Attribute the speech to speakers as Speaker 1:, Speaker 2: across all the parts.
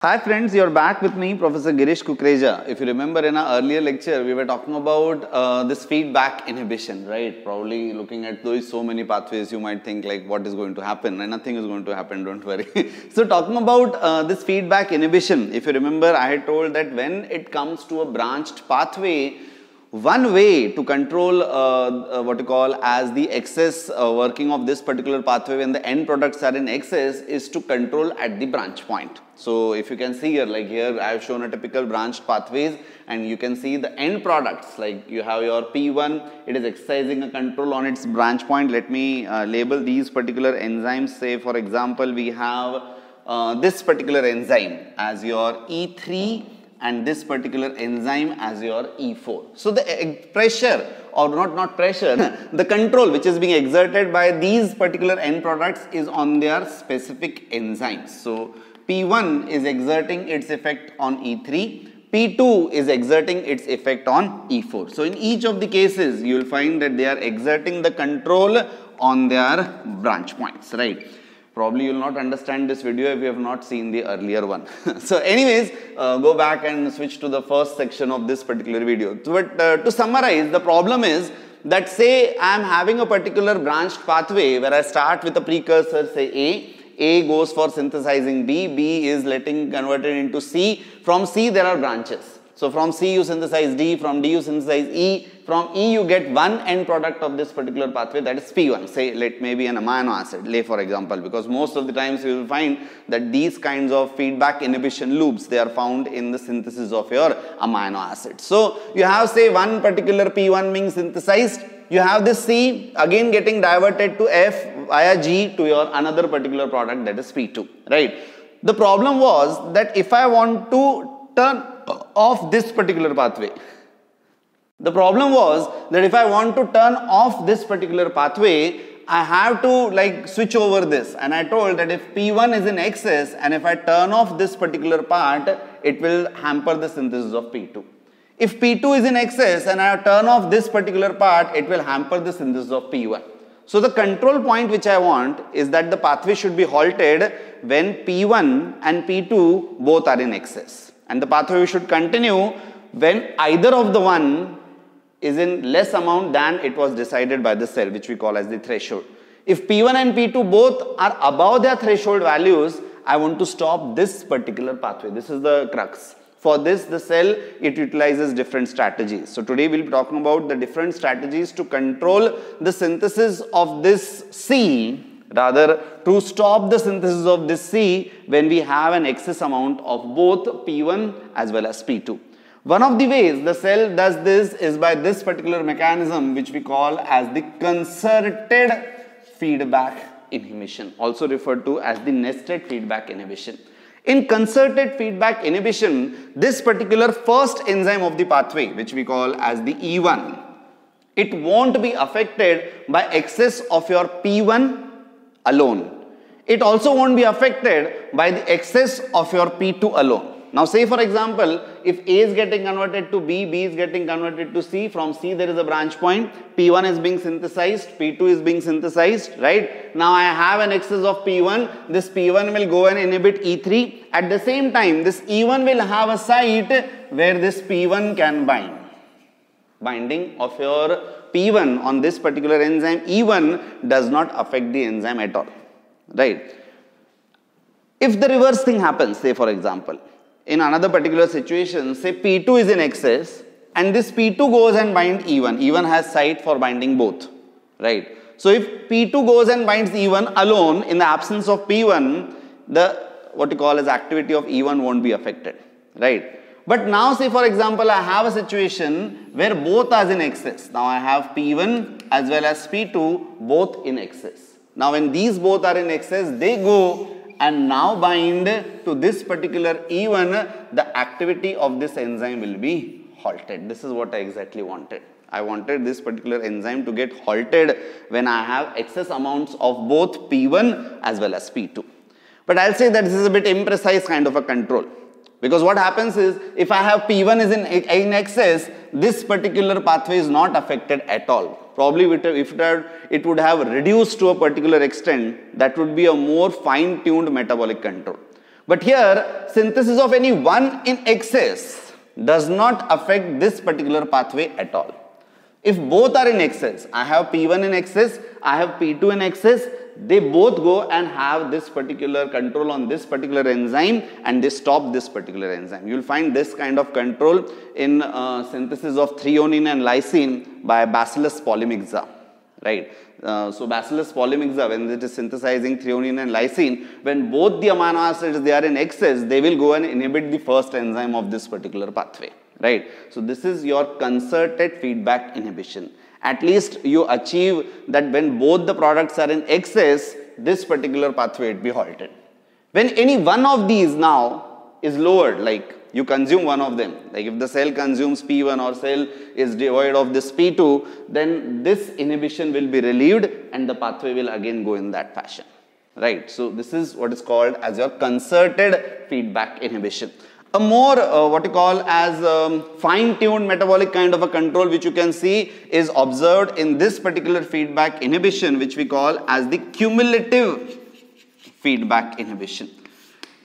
Speaker 1: Hi friends, you're back with me, Professor Girish Kukreja. If you remember in our earlier lecture, we were talking about uh, this feedback inhibition, right? Probably looking at those so many pathways, you might think like what is going to happen and nothing is going to happen, don't worry. so talking about uh, this feedback inhibition, if you remember, I had told that when it comes to a branched pathway, one way to control uh, uh, what you call as the excess uh, working of this particular pathway when the end products are in excess is to control at the branch point. So if you can see here like here I have shown a typical branched pathways and you can see the end products like you have your P1 it is exercising a control on its branch point. Let me uh, label these particular enzymes say for example we have uh, this particular enzyme as your E3 and this particular enzyme as your E4. So the eh, pressure or not not pressure, the control which is being exerted by these particular end products is on their specific enzymes. So P1 is exerting its effect on E3, P2 is exerting its effect on E4. So in each of the cases you will find that they are exerting the control on their branch points, right? Probably you will not understand this video if you have not seen the earlier one. so anyways, uh, go back and switch to the first section of this particular video. But uh, to summarize, the problem is that say I am having a particular branched pathway where I start with a precursor say A, A goes for synthesizing B, B is letting converted into C, from C there are branches. So from C you synthesize D, from D you synthesize E, from E you get one end product of this particular pathway that is P1, say let maybe an amino acid, lay for example, because most of the times you will find that these kinds of feedback inhibition loops, they are found in the synthesis of your amino acid. So you have say one particular P1 being synthesized, you have this C again getting diverted to F via G to your another particular product that is P2, right. The problem was that if I want to turn of this particular pathway. The problem was that if I want to turn off this particular pathway, I have to like switch over this and I told that if P1 is in excess and if I turn off this particular part, it will hamper the synthesis of P2. If P2 is in excess and I turn off this particular part, it will hamper the synthesis of P1. So the control point which I want is that the pathway should be halted when P1 and P2 both are in excess and the pathway should continue when either of the one is in less amount than it was decided by the cell which we call as the threshold. If P1 and P2 both are above their threshold values, I want to stop this particular pathway. This is the crux. For this, the cell, it utilizes different strategies. So today we'll be talking about the different strategies to control the synthesis of this C Rather, to stop the synthesis of this C when we have an excess amount of both P1 as well as P2. One of the ways the cell does this is by this particular mechanism which we call as the concerted feedback inhibition, also referred to as the nested feedback inhibition. In concerted feedback inhibition, this particular first enzyme of the pathway, which we call as the E1, it won't be affected by excess of your P1 alone. It also won't be affected by the excess of your P2 alone. Now say for example, if A is getting converted to B, B is getting converted to C, from C there is a branch point, P1 is being synthesized, P2 is being synthesized, right? Now I have an excess of P1, this P1 will go and inhibit E3. At the same time, this E1 will have a site where this P1 can bind. Binding of your P1 on this particular enzyme E1 does not affect the enzyme at all, right? If the reverse thing happens, say for example, in another particular situation, say P2 is in excess and this P2 goes and bind E1. E1 has site for binding both, right? So if P2 goes and binds E1 alone in the absence of P1, the what you call as activity of E1 won't be affected, right? But now say for example, I have a situation where both are in excess. Now I have P1 as well as P2 both in excess. Now when these both are in excess, they go and now bind to this particular E1, the activity of this enzyme will be halted. This is what I exactly wanted. I wanted this particular enzyme to get halted when I have excess amounts of both P1 as well as P2. But I'll say that this is a bit imprecise kind of a control. Because what happens is, if I have P1 is in, in excess, this particular pathway is not affected at all. Probably if it, would have reduced to a particular extent, that would be a more fine-tuned metabolic control. But here, synthesis of any one in excess does not affect this particular pathway at all. If both are in excess, I have P1 in excess, I have P2 in excess, they both go and have this particular control on this particular enzyme and they stop this particular enzyme. You will find this kind of control in uh, synthesis of threonine and lysine by Bacillus polymyxa, right. Uh, so Bacillus polymyxa when it is synthesizing threonine and lysine, when both the amino acids they are in excess, they will go and inhibit the first enzyme of this particular pathway right. So, this is your concerted feedback inhibition. At least you achieve that when both the products are in excess, this particular pathway be halted. When any one of these now is lowered, like you consume one of them, like if the cell consumes P1 or cell is devoid of this P2, then this inhibition will be relieved and the pathway will again go in that fashion right. So, this is what is called as your concerted feedback inhibition a more uh, what you call as um, fine-tuned metabolic kind of a control which you can see is observed in this particular feedback inhibition which we call as the cumulative feedback inhibition.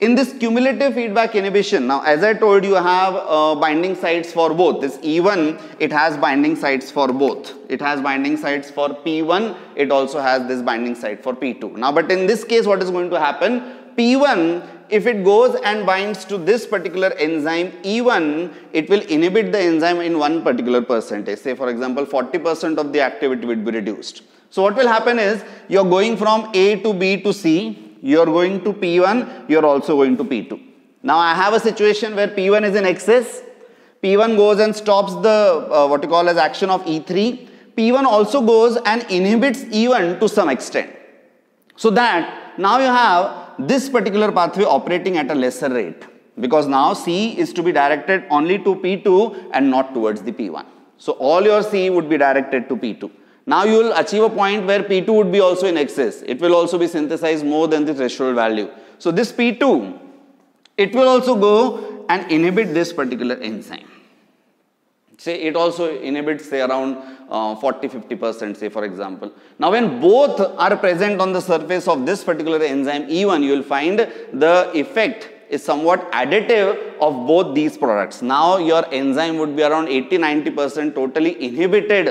Speaker 1: In this cumulative feedback inhibition, now as I told you, I have uh, binding sites for both. This E1, it has binding sites for both. It has binding sites for P1, it also has this binding site for P2. Now, but in this case, what is going to happen? P1 if it goes and binds to this particular enzyme E1, it will inhibit the enzyme in one particular percentage. Say for example, 40% of the activity will be reduced. So what will happen is, you are going from A to B to C, you are going to P1, you are also going to P2. Now I have a situation where P1 is in excess, P1 goes and stops the uh, what you call as action of E3, P1 also goes and inhibits E1 to some extent. So that now you have this particular pathway operating at a lesser rate because now C is to be directed only to P2 and not towards the P1. So all your C would be directed to P2. Now you will achieve a point where P2 would be also in excess. It will also be synthesized more than the threshold value. So this P2, it will also go and inhibit this particular enzyme say it also inhibits say around uh, 40 50 percent say for example. Now when both are present on the surface of this particular enzyme e1 you will find the effect is somewhat additive of both these products. Now your enzyme would be around 80 90 percent totally inhibited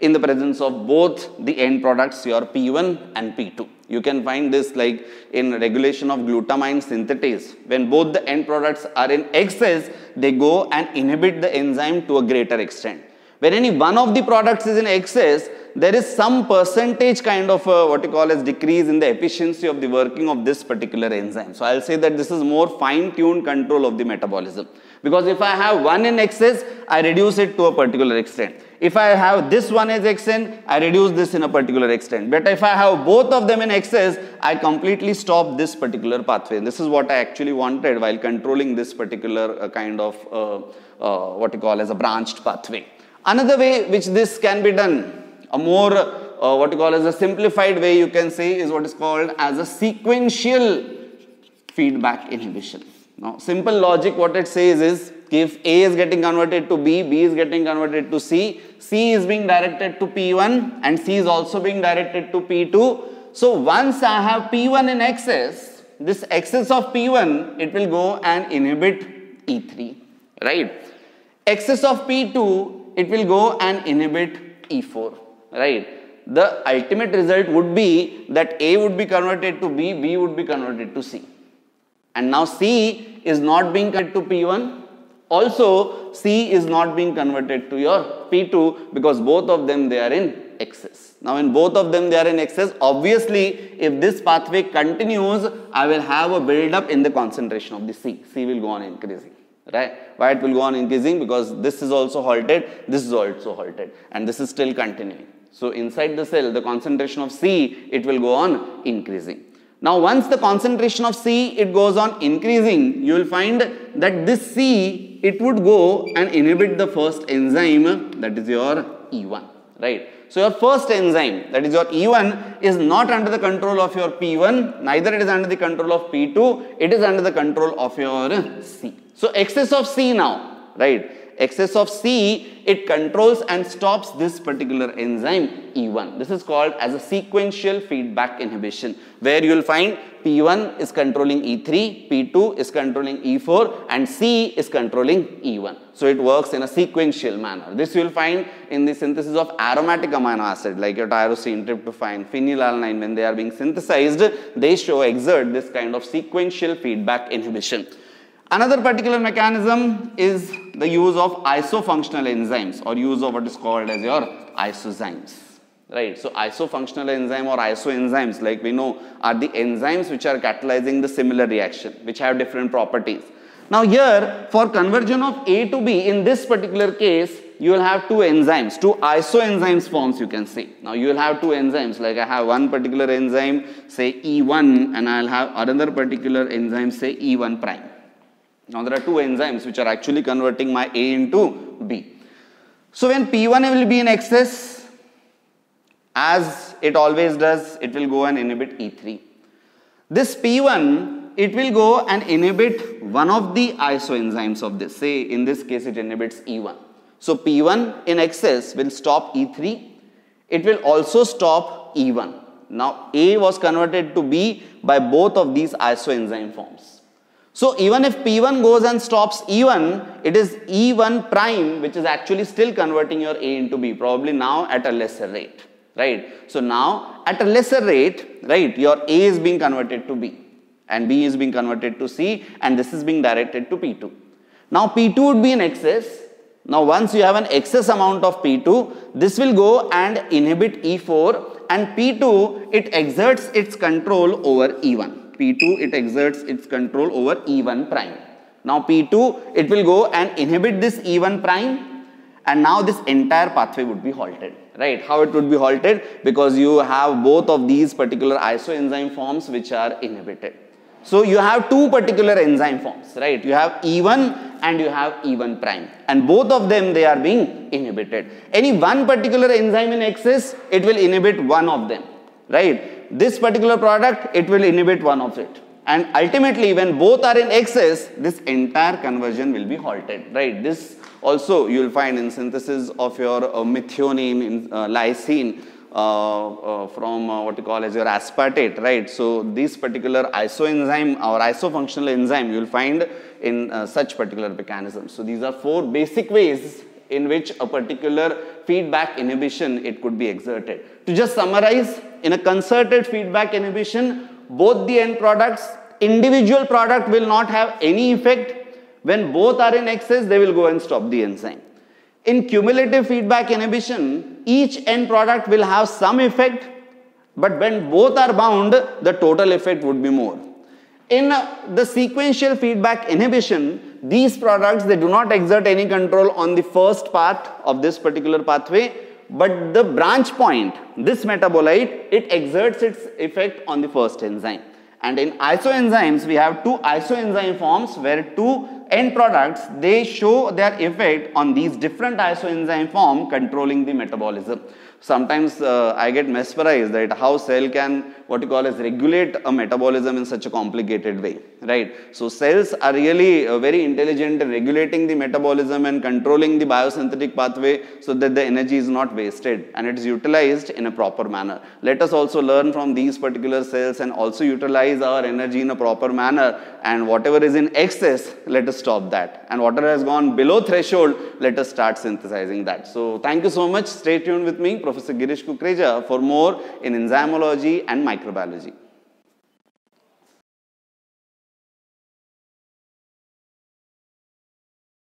Speaker 1: in the presence of both the end products your p1 and p2 you can find this like in regulation of glutamine synthetase. When both the end products are in excess, they go and inhibit the enzyme to a greater extent. When any one of the products is in excess, there is some percentage kind of uh, what you call as decrease in the efficiency of the working of this particular enzyme. So I'll say that this is more fine-tuned control of the metabolism. Because if I have one in excess, I reduce it to a particular extent. If I have this one as extent, I reduce this in a particular extent. But if I have both of them in excess, I completely stop this particular pathway. And this is what I actually wanted while controlling this particular uh, kind of uh, uh, what you call as a branched pathway. Another way which this can be done, a more uh, what you call as a simplified way you can say is what is called as a sequential feedback inhibition. Now, simple logic, what it says is, if A is getting converted to B, B is getting converted to C, C is being directed to P1 and C is also being directed to P2. So, once I have P1 in excess, this excess of P1, it will go and inhibit E3, right? Excess of P2, it will go and inhibit E4, right? The ultimate result would be that A would be converted to B, B would be converted to C and now C is not being converted to P1 also C is not being converted to your P2 because both of them they are in excess. Now in both of them they are in excess obviously if this pathway continues I will have a build up in the concentration of the C. C will go on increasing right. Why it will go on increasing because this is also halted this is also halted and this is still continuing. So inside the cell the concentration of C it will go on increasing. Now once the concentration of C it goes on increasing, you will find that this C it would go and inhibit the first enzyme that is your E1, right. So your first enzyme that is your E1 is not under the control of your P1, neither it is under the control of P2, it is under the control of your C. So excess of C now, right. Excess of C, it controls and stops this particular enzyme E1. This is called as a sequential feedback inhibition where you will find P1 is controlling E3, P2 is controlling E4 and C is controlling E1. So it works in a sequential manner. This you will find in the synthesis of aromatic amino acid like your tyrosine, tryptophan, phenylalanine when they are being synthesized, they show exert this kind of sequential feedback inhibition. Another particular mechanism is the use of isofunctional enzymes or use of what is called as your isozymes. Right, so isofunctional enzyme or isoenzymes like we know are the enzymes which are catalyzing the similar reaction which have different properties. Now here for conversion of A to B in this particular case you will have two enzymes, two isoenzymes forms you can say. Now you will have two enzymes like I have one particular enzyme say E1 and I'll have another particular enzyme say E1 prime. Now there are two enzymes which are actually converting my A into B. So when P1 will be in excess, as it always does, it will go and inhibit E3. This P1, it will go and inhibit one of the isoenzymes of this. Say in this case it inhibits E1. So P1 in excess will stop E3. It will also stop E1. Now A was converted to B by both of these isoenzyme forms. So even if P1 goes and stops E1, it is E1 prime which is actually still converting your A into B, probably now at a lesser rate, right? So now at a lesser rate, right, your A is being converted to B and B is being converted to C and this is being directed to P2. Now P2 would be in excess. Now once you have an excess amount of P2, this will go and inhibit E4 and P2, it exerts its control over E1. P2 it exerts its control over E1 prime. Now P2 it will go and inhibit this E1 prime and now this entire pathway would be halted. Right? How it would be halted? Because you have both of these particular isoenzyme forms which are inhibited. So you have two particular enzyme forms right? You have E1 and you have E1 prime. And both of them they are being inhibited. Any one particular enzyme in excess it will inhibit one of them. Right this particular product, it will inhibit one of it. And ultimately, when both are in excess, this entire conversion will be halted, right? This also you will find in synthesis of your uh, methionine, in, uh, lysine, uh, uh, from uh, what you call as your aspartate, right? So this particular isoenzyme or isofunctional enzyme you will find in uh, such particular mechanisms. So these are four basic ways in which a particular feedback inhibition it could be exerted. To just summarize, in a concerted feedback inhibition, both the end products, individual product will not have any effect. When both are in excess, they will go and stop the enzyme. In cumulative feedback inhibition, each end product will have some effect, but when both are bound, the total effect would be more. In the sequential feedback inhibition, these products, they do not exert any control on the first part of this particular pathway, but the branch point, this metabolite, it exerts its effect on the first enzyme. And in isoenzymes, we have two isoenzyme forms where two end products, they show their effect on these different isoenzyme form controlling the metabolism sometimes uh, I get mesmerized that how cell can what you call as regulate a metabolism in such a complicated way, right? So cells are really uh, very intelligent in regulating the metabolism and controlling the biosynthetic pathway so that the energy is not wasted and it is utilized in a proper manner. Let us also learn from these particular cells and also utilize our energy in a proper manner and whatever is in excess, let us stop that. And whatever has gone below threshold, let us start synthesizing that. So thank you so much. Stay tuned with me. Professor Girish Kukreja for more in enzymology and microbiology.